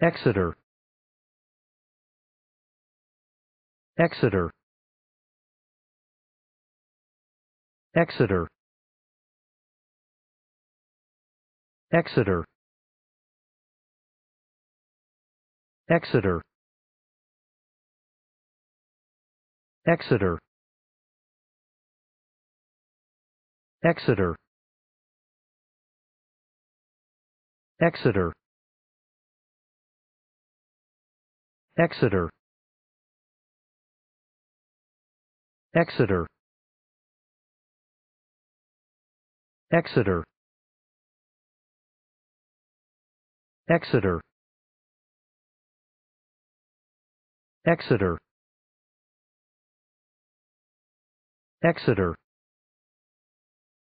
Exeter. Exeter. Exeter. Exeter. Exeter. Exeter. Exeter. Exeter Exeter. Exeter. Exeter. Exeter. Exeter. Exeter